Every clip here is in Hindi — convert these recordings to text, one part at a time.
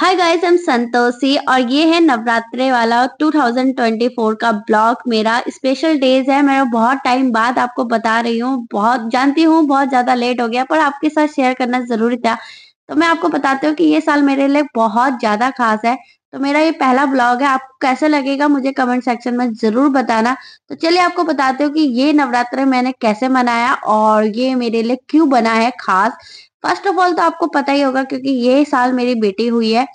हाय गाइस हम संतोषी और ये है नवरात्रे वाला 2024 का ब्लॉग। मेरा स्पेशल डेज़ है मैं बहुत टाइम बाद आपको बता रही हूँ। बहुत, जानती हूँ, बहुत ज़्यादा लेट हो गया, पर आपके साथ शेयर करना ज़रूरी था। तो मैं आपको बताती हूँ कि ये साल मेरे लिए बहुत ज़्यादा खास है। तो मेरा ये पहला ब्लॉग है, आपको कैसे लगेगा मुझे कमेंट सेक्शन में ज़रूर बताना। तो चलिए आपको बताते हो कि ये नवरात्र मैंने कैसे मनाया और ये मेरे लिए क्यों बना है खास। फ़र्स्ट ऑफ़ ऑल तो आपको पता ही होगा क्योंकि ये साल मेरी बेटी हुई है,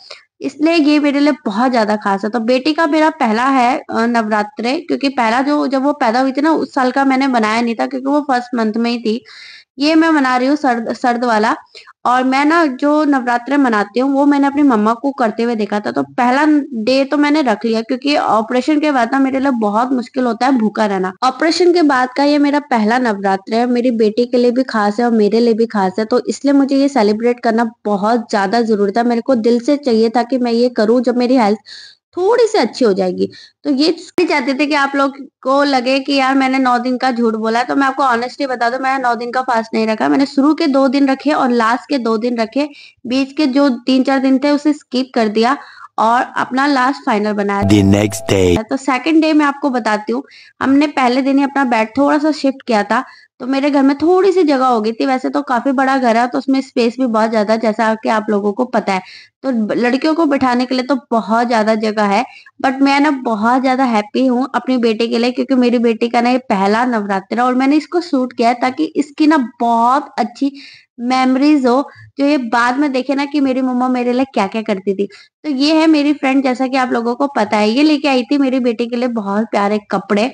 इसलिए ये मेरे लिए बहुत ज़्यादा खास है। तो बेटी का मेरा पहला है नवरात्र, क्योंकि पहला जो जब वो पैदा हुई थी ना, उस साल का मैंने बनाया नहीं था क्योंकि वो फ़र्स्ट मंथ में ही थी। ये मैं मना रही हूँ सर्द सर्द वाला। और मैं ना जो नवरात्र मनाती हूँ, वो मैंने अपनी मम्मा को करते हुए देखा था। तो पहला डे तो मैंने रख लिया, क्योंकि ऑपरेशन के बाद ना मेरे लिए बहुत मुश्किल होता है भूखा रहना। ऑपरेशन के बाद का ये मेरा पहला नवरात्र है, मेरी बेटी के लिए भी खास है और मेरे लिए भी खास है। तो इसलिए मुझे ये सेलिब्रेट करना बहुत ज़्यादा ज़रूरी था। मेरे को दिल से चाहिए था कि मैं ये करूँ जब मेरी हेल्थ थोड़ी सी अच्छी हो जाएगी। तो ये चाहते थे कि आप लोग को लगे कि यार मैंने नौ दिन का झूठ बोला है तो मैं आपको ऑनेस्टली बता दूँ मैंने नौ दिन का फास्ट नहीं रखा। मैंने शुरू के दो दिन रखे और लास्ट के दो दिन रखे। बीच के जो तीन चार दिन थे उसे स्किप कर दिया और अपना लास्ट फाइनल बनाया। नेक्स्ट डे तो सेकंड डे मैं आपको बताती हूँ हमने पहले दिन ही अपना बेड थोड़ा सा शिफ्ट किया था। तो मेरे घर में थोड़ी सी जगह हो गई थी। वैसे तो काफ़ी बड़ा घर है तो उसमें स्पेस भी बहुत ज़्यादा, जैसा कि आप लोगों को पता है। तो लड़कियों को बिठाने के लिए तो बहुत ज़्यादा जगह है बट मैं ना बहुत ज़्यादा हैप्पी हूँ अपनी बेटी के लिए, क्योंकि मेरी बेटी का ना ये पहला नवरात्र और मैंने इसको सूट किया है ताकि इसकी ना बहुत अच्छी मेमोरीज हो जो ये बाद में देखे ना कि मेरी मम्मा मेरे लिए क्या क्या करती थी। तो ये है मेरी फ्रेंड जैसा कि आप लोगों को पता है, ये लेके आई थी मेरी बेटी के लिए बहुत प्यारे कपड़े।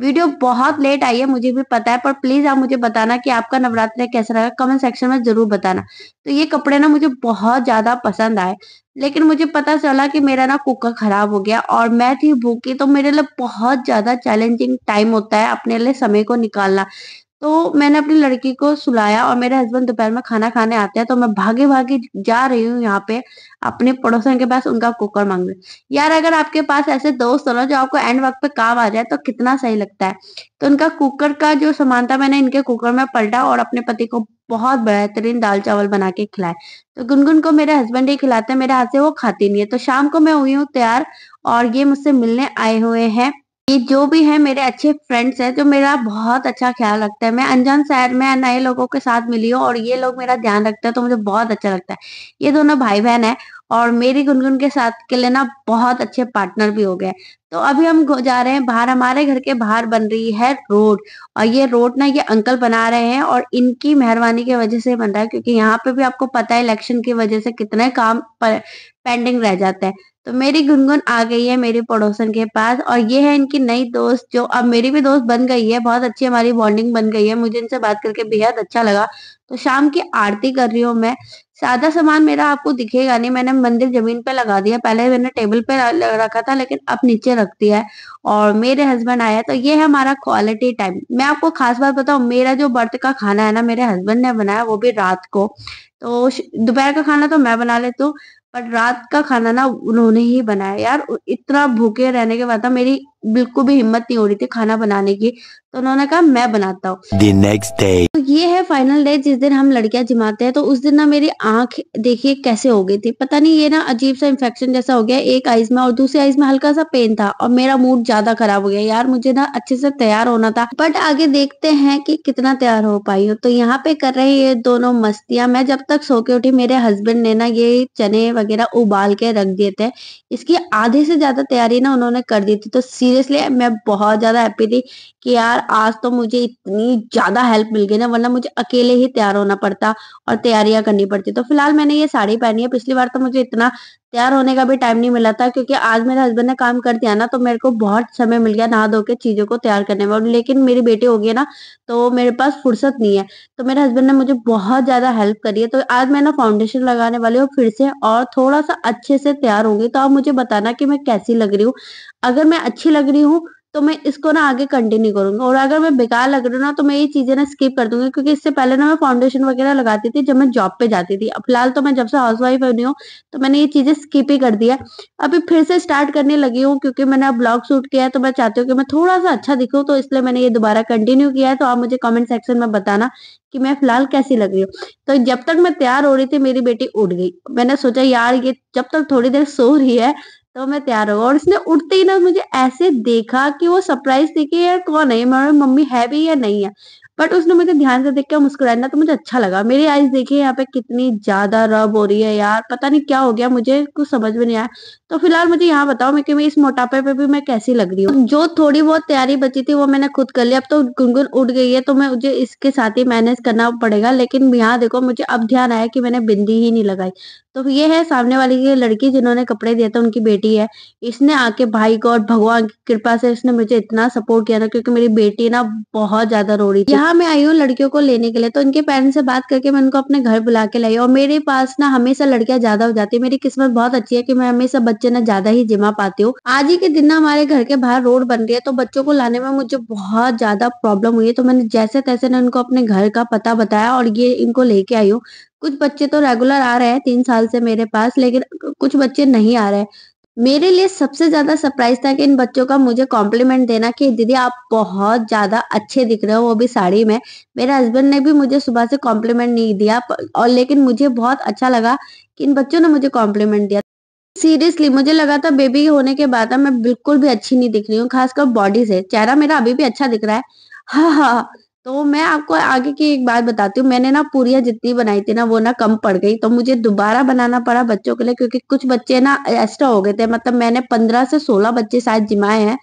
वीडियो बहुत लेट आई है, मुझे भी पता है, पर प्लीज़ आप मुझे बताना कि आपका नवरात्र कैसा रहा कमेंट सेक्शन में ज़रूर बताना। तो ये कपड़े ना मुझे बहुत ज़्यादा पसंद आए, लेकिन मुझे पता चला कि मेरा ना कुकर खराब हो गया और मैं थी भूखी तो मेरे लिए बहुत ज़्यादा चैलेंजिंग टाइम होता है अपने लिए समय को निकालना। तो मैंने अपनी लड़की को सुलाया और मेरे हस्बैंड दोपहर में खाना खाने आते हैं तो मैं भागे भागे जा रही हूँ यहाँ पे अपने पड़ोसन के पास उनका कुकर मांगने। यार, अगर आपके पास ऐसे दोस्त हो ना जो आपको एंड वक्त पे काम आ जाए तो कितना सही लगता है। तो उनका कुकर का जो सामान था, मैंने इनके कुकर में पलटा और अपने पति को बहुत बेहतरीन दाल चावल बना के खिलाए। तो गुनगुन को मेरे हस्बैंड ही खिलाते हैं, मेरे हाथ से वो खाती नहीं है। तो शाम को मैं हुई हूँ तैयार और ये मुझसे मिलने आए हुए हैं। ये जो भी है मेरे अच्छे फ्रेंड्स हैं, जो मेरा बहुत अच्छा ख्याल रखता है। मैं अनजान शहर में नए लोगों के साथ मिली हूँ और ये लोग मेरा ध्यान रखते हैं तो मुझे बहुत अच्छा लगता है। ये दोनों भाई बहन है और मेरी गुनगुन के साथ के लिए ना बहुत अच्छे पार्टनर भी हो गए तो अभी हम जा रहे हैं बाहर। हमारे घर के बाहर बन रही है रोड और ये रोड ना ये अंकल बना रहे हैं और इनकी मेहरबानी की वजह से बन रहा है क्योंकि यहाँ पे भी आपको पता है इलेक्शन की वजह से कितने काम पेंडिंग रह जाते हैं। तो मेरी गुनगुन आ गई है मेरे पड़ोसन के पास और ये है इनकी नई दोस्त जो अब मेरी भी दोस्त बन गई है, बहुत अच्छी हमारी बॉन्डिंग बन गई है। मुझे इनसे बात करके बेहद अच्छा लगा। तो शाम की आरती कर रही हूँ मैं। सादा सामान मेरा आपको दिखेगा नहीं। मैंने मंदिर ज़मीन पे लगा दिया। पहले मैंने टेबल पे रखा था, लेकिन अब नीचे रख दिया है और मेरे हस्बैंड आया तो ये है हमारा क्वालिटी टाइम मैं आपको खास बात बताऊँ, मेरा जो बर्थ का खाना है ना, मेरे हस्बैंड ने बनाया वो भी रात को। तो दोपहर का खाना तो मैं बना लेती हूँ। पर रात का खाना ना उन्होंने ही बनाया। यार इतना भूखे रहने के बाद ना मेरी बिल्कुल भी हिम्मत नहीं हो रही थी खाना बनाने की तो उन्होंने कहा मैं बनाता हूँ। तो ये है फाइनल डे जिस दिन हम लड़कियाँ जिमाते हैं तो उस दिन ना मेरी आँख देखिए कैसे हो गई थी। पता नहीं ये ना अजीब सा इन्फेक्शन जैसा हो गया एक आइज़ में और दूसरी आइज़ में हल्का सा पेन था और मेरा मूड ज़्यादा खराब हो गया। यार मुझे ना अच्छे से तैयार होना था बट आगे देखते हैं कि कितना तैयार हो पाई हो। तो यहाँ पे कर रहे ये दोनों मस्तियाँ। मैं जब तक सो के उठी मेरे हस्बैंड ने ना ये चने वगैरह उबाल के रख दिए थे इसकी आधे से ज़्यादा तैयारी ना उन्होंने कर दी थी। तो सीरियसली मैं बहुत ज़्यादा हैप्पी थी कि यार, आज तो मुझे इतनी ज़्यादा हेल्प मिल गई ना, वरना मुझे अकेले ही तैयार होना पड़ता और तैयारियाँ करनी पड़ती। तो फ़िलहाल मैंने ये साड़ी पहनी है। पिछली बार तो मुझे इतना तैयार होने का भी टाइम नहीं मिला था, क्योंकि आज मेरे हस्बैंड ने काम कर दिया ना तो मेरे को बहुत समय मिल गया नहा धो के चीज़ों को तैयार करने में। और लेकिन मेरी बेटी हो गई ना तो मेरे पास फुर्सत नहीं है। तो मेरे हस्बैंड ने मुझे बहुत ज़्यादा हेल्प करी है। तो आज मैं ना फाउंडेशन लगाने वाली हूँ, फिर से और थोड़ा सा अच्छे से तैयार होंगी। तो आप मुझे बताना कि मैं कैसी लग रही हूँ। अगर मैं अच्छी लग रही हूँ तो मैं इसको ना आगे कंटिन्यू करूँगी। और अगर मैं बेकार लग रही हूँ ना तो मैं ये चीज़ें ना स्किप कर दूँगी, क्योंकि इससे पहले ना मैं फाउंडेशन वगैरह लगाती थी जब मैं जॉब पे जाती थी। फ़िलहाल तो मैं जब से हाउस वाइफ बनी हूँ तो मैंने ये चीज़ें स्किप ही कर दिया अभी फिर से स्टार्ट करने लगी हूँ, क्योंकि मैंने अब ब्लॉग शूट किया है तो मैं चाहती हूँ कि मैं थोड़ा सा अच्छा दिखूँ तो इसलिए मैंने ये दोबारा कंटिन्यू किया है। तो आप मुझे कमेंट सेक्शन में बताना कि मैं फ़िलहाल कैसी लग रही हूँ। तो जब तक मैं तैयार हो रही थी, मेरी बेटी उठ गई। मैंने सोचा, यार, ये जब तक थोड़ी देर सो रही है तो मैं तैयार हो गया और उसने उठते ही ना मुझे ऐसे देखा कि वो सरप्राइज़ देखे यार कौन है? मेरी मम्मी है भी या नहीं है? बट उसने मुझे ध्यान से देख के मुस्कुराया ना तो मुझे अच्छा लगा। मेरी आईज देखिए, यहाँ पे कितनी ज़्यादा रब हो रही है यार। पता नहीं क्या हो गया, मुझे कुछ समझ में नहीं आया। तो फ़िलहाल मुझे यहाँ बताओ मैं कि मैं इस मोटापे पे भी मैं कैसी लग रही हूँ? जो थोड़ी बहुत तैयारी बची थी वो मैंने खुद कर लिया अब तो गुनगुन उठ गई है तो मैं मुझे इसके साथ ही मैनेज करना पड़ेगा, लेकिन यहाँ देखो, मुझे अब ध्यान आया कि मैंने बिंदी ही नहीं लगाई। तो ये है सामने वाली की लड़की जिन्होंने कपड़े दिए थे, उनकी बेटी है। इसने आके भाई को और भगवान की कृपा से इसने मुझे इतना सपोर्ट किया ना क्योंकि मेरी बेटी ना बहुत ज़्यादा रो रही थी। यहाँ मैं आई हूँ लड़कियों को लेने के लिए तो इनके पेरेंट्स से बात करके मैं उनको अपने घर बुला के लाई। और मेरे पास ना हमेशा लड़कियाँ ज़्यादा हो जाती है। मेरी किस्मत बहुत अच्छी है कि मैं हमेशा बच्चे ना ज़्यादा ही जिमा पाते हूँ। आज ही के दिन ना हमारे घर के बाहर रोड बन रही है तो बच्चों को लाने में मुझे बहुत ज़्यादा प्रॉब्लम हुई है। तो मैंने जैसे तैसे ना उनको अपने घर का पता बताया और ये इनको लेके आई हूँ। कुछ बच्चे तो रेगुलर आ रहे हैं, तीन साल से मेरे पास, लेकिन कुछ बच्चे नहीं आ रहे। मेरे लिए सबसे ज़्यादा सरप्राइज़ था कि इन बच्चों का मुझे कॉम्प्लीमेंट देना कि, दीदी, आप बहुत ज़्यादा अच्छे दिख रहे हो वो भी साड़ी में। मेरे हस्बैंड ने भी मुझे सुबह से कॉम्प्लीमेंट नहीं दिया और लेकिन मुझे बहुत अच्छा लगा कि इन बच्चों ने मुझे कॉम्प्लीमेंट दिया। सीरियसली मुझे लगा था बेबी होने के बाद मैं बिल्कुल भी अच्छी नहीं दिख रही हूँ, खासकर बॉडी से। चेहरा मेरा अभी भी अच्छा दिख रहा है। हाँ हाँ। तो मैं आपको आगे की एक बात बताती हूँ। मैंने ना पूरियाँ जितनी बनाई थी ना, वो ना कम पड़ गई। तो मुझे दोबारा बनाना पड़ा बच्चों के लिए, क्योंकि कुछ बच्चे ना एक्स्ट्रा हो गए थे। मतलब मैंने पंद्रह से सोलह बच्चे शायद जिमाए हैं।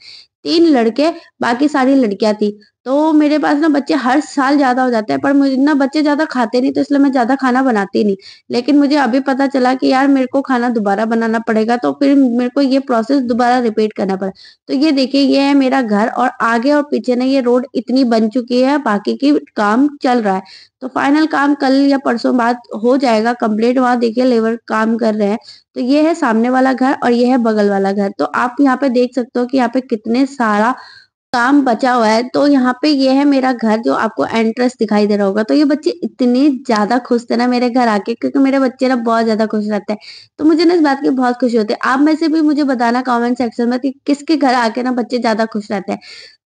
तीन लड़के, बाकी सारी लड़कियाँ थी। तो मेरे पास ना बच्चे हर साल ज़्यादा हो जाते हैं, पर मुझे ना बच्चे ज़्यादा खाते नहीं तो इसलिए मैं ज़्यादा खाना बनाती नहीं। लेकिन मुझे अभी पता चला कि यार मेरे को खाना दोबारा बनाना पड़ेगा तो फिर मेरे को ये प्रोसेस दोबारा रिपीट करना पड़ा। तो ये देखिए, ये है मेरा घर और आगे और पीछे ना ये रोड इतनी बन चुकी है, बाकी की काम चल रहा है। तो फाइनल काम कल या परसों बाद हो जाएगा कंप्लीट वहाँ देखिए लेबर काम कर रहे हैं। तो ये है सामने वाला घर और ये है बगल वाला घर। तो आप यहाँ पे देख सकते हो कि यहाँ पे कितने सारा काम बचा हुआ है तो यहाँ पे ये है मेरा घर जो आपको एंट्रेंस दिखाई दे रहा होगा। तो ये बच्चे इतने ज़्यादा खुश थे ना मेरे घर आके, क्योंकि मेरे बच्चे ना बहुत ज़्यादा खुश रहते हैं। तो मुझे ना इस बात की बहुत खुशी होती है। आप में से भी मुझे बताना कमेंट सेक्शन में कि किसके घर आके ना बच्चे ज़्यादा खुश रहते हैं।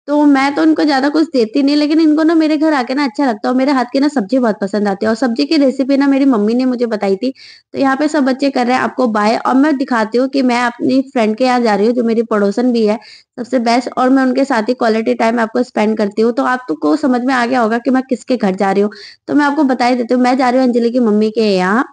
तो मैं तो उनको ज़्यादा कुछ देती नहीं, लेकिन इनको ना मेरे घर आके ना अच्छा लगता है और मेरे हाथ की ना सब्ज़ी बहुत पसंद आती है और सब्ज़ी की रेसिपी ना मेरी मम्मी ने मुझे बताई थी। तो यहाँ पे सब बच्चे कर रहे हैं, आपको बाय और मैं दिखाती हूँ कि मैं अपनी फ्रेंड के यहाँ जा रही हूँ, जो मेरी पड़ोसन भी है, सबसे बेस्ट और मैं उनके साथ ही क्वालिटी टाइम आपको स्पेंड करती हूँ। तो आपको समझ में आ गया होगा कि मैं किसके घर जा रही हूँ। तो मैं आपको बता ही देती हूँ, मैं जा रही हूँ अंजलि की मम्मी के यहाँ,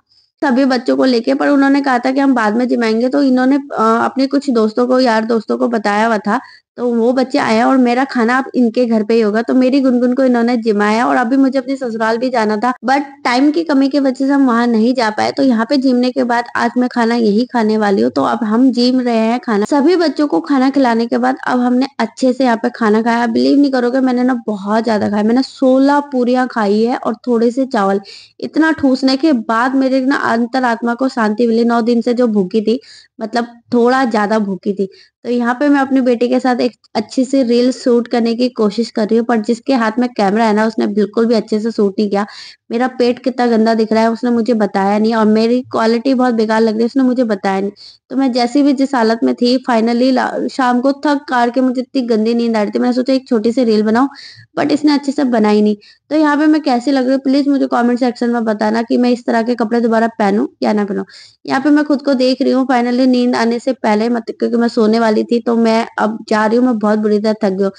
सभी बच्चों को लेके, पर उन्होंने कहा था कि हम बाद में जिमाएँगे तो इन्होंने अपने कुछ दोस्तों को, यार दोस्तों को बताया हुआ था तो वो बच्चे आए और मेरा खाना अब इनके घर पे ही होगा। तो मेरी गुनगुन को इन्होंने जिमाया और अभी मुझे अपने ससुराल भी जाना था बट टाइम की कमी की वजह से हम वहाँ नहीं जा पाए। तो यहाँ पे जिमने के बाद आज मैं खाना यही खाने वाली हूँ। तो अब हम जिम रहे हैं खाना। सभी बच्चों को खाना खिलाने के बाद अब हमने अच्छे से यहाँ पे खाना खाया। बिलीव नहीं करोगे, मैंने ना बहुत ज़्यादा खाया। मैंने सोलह पूरियाँ खाई है और थोड़े से चावल। इतना ठूसने के बाद मेरे ना अंतरात्मा को शांति मिली। नौ दिन से जो भूखी थी मतलब थोड़ा ज़्यादा भूखी थी। तो यहाँ पे मैं अपने बेटे के साथ एक अच्छे से रील शूट करने की कोशिश कर रही हूँ, पर जिसके हाथ में कैमरा है ना, उसने बिल्कुल भी अच्छे से शूट नहीं किया। मेरा पेट कितना गंदा दिख रहा है, उसने मुझे बताया नहीं और मेरी क्वालिटी बहुत बेकार लग रही है, उसने मुझे बताया नहीं। तो मैं जैसी भी जिस हालत में थी फाइनली शाम को थक कार के मुझे इतनी गंदी नींद आ रही थी, मैंने सोचा एक छोटी सी रील बनाऊँ बट इसने अच्छे से बनाई नहीं। तो यहाँ पे मैं कैसे लग रही हूँ? प्लीज़ मुझे कमेंट सेक्शन में बताना कि मैं इस तरह के कपड़े दोबारा पहनूं या ना पहनूं। यहाँ पे मैं खुद को देख रही हूँ फाइनली नींद आने से पहले मतलब क्योंकि मैं सोने वाली थी तो मैं अब जा रही हूँ, मैं बहुत बुरी तरह थक गई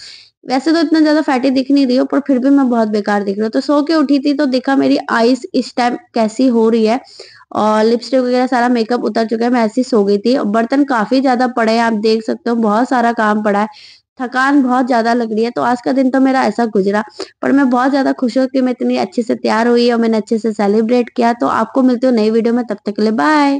वैसे तो इतना ज़्यादा फैटी दिख नहीं रही हो, पर फिर भी मैं बहुत बेकार दिख रही हूँ। तो सो के उठी थी तो देखा मेरी आईज इस टाइम कैसी हो रही है। और लिपस्टिक वगैरह सारा मेकअप उतर चुका है, मैं ऐसी सो गई थी। बर्तन काफ़ी ज़्यादा पड़े हैं, आप देख सकते हो, बहुत सारा काम पड़ा है। थकान बहुत ज़्यादा लग रही है तो आज का दिन तो मेरा ऐसा गुजरा। पर मैं बहुत ज़्यादा खुश हूँ कि मैं इतनी अच्छे से तैयार हुई और मैंने अच्छे से सेलिब्रेट किया। तो आपको मिलती हूँ नई वीडियो में, तब तक के लिए बाय